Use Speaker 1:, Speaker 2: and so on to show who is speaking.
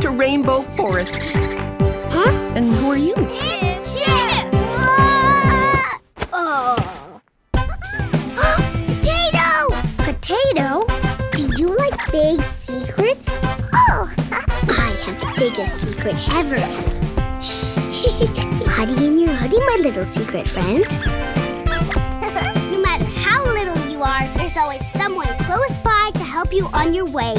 Speaker 1: to Rainbow Forest.
Speaker 2: Huh?
Speaker 1: And who are you?
Speaker 2: It's Chip! Oh. Potato! Potato? Do you like big secrets? Oh! I have the biggest secret ever. Hiding in your hoodie, my little secret friend. no matter how little you are, there's always someone close by to help you on your way.